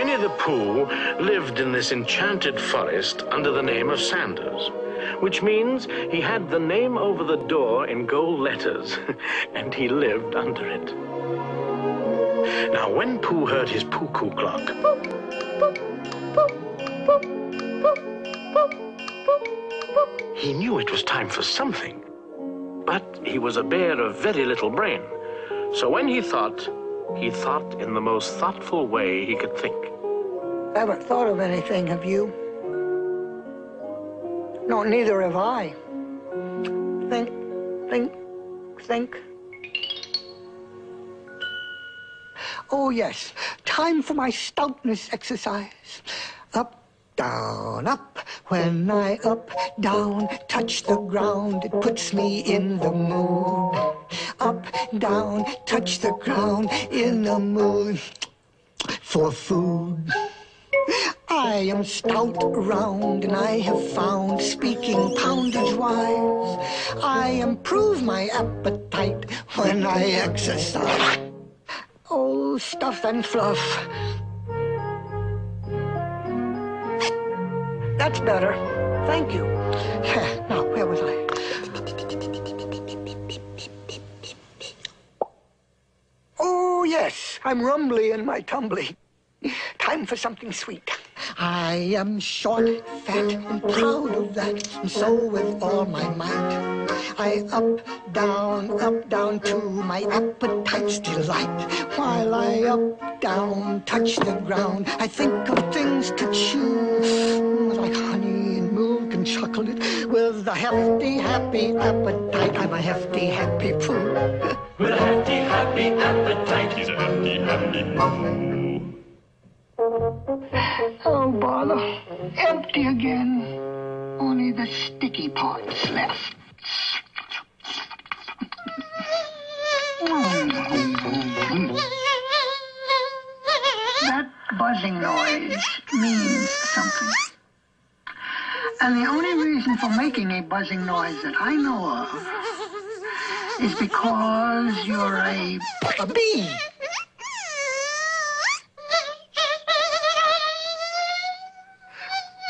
Winnie the Pooh lived in this enchanted forest under the name of Sanders, which means he had the name over the door in gold letters, and he lived under it. Now, when Pooh heard his cuckoo clock, he knew it was time for something. But he was a bear of very little brain. So when he thought, he thought in the most thoughtful way he could think. I haven't thought of anything, have you? No, neither have I. Think, think, think. Oh, yes, time for my stoutness exercise. Up, down, up. When I up, down, touch the ground, it puts me in the mood. Up, down, touch the ground, in the mood for food. I am stout round and I have found speaking poundage wise. I improve my appetite when I exercise. Oh, stuff and fluff. That's better. Thank you. Now, yes, I'm rumbly in my tumbly. Time for something sweet. I am short, fat, and proud of that, and so with all my might, I up, down, up, down to my appetite's delight. While I up, down, touch the ground, I think of things to chew, a hefty, happy appetite. I'm a hefty, happy Pooh. With a hefty, happy appetite, he's a hefty, happy Pooh. Oh, bother. Empty again. Only the sticky parts left. that buzzing noise means something. And the only reason for making a buzzing noise that I know of is because you're a, a bee.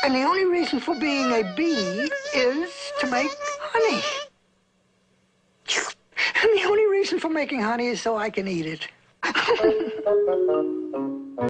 And the only reason for being a bee is to make honey. And the only reason for making honey is so I can eat it.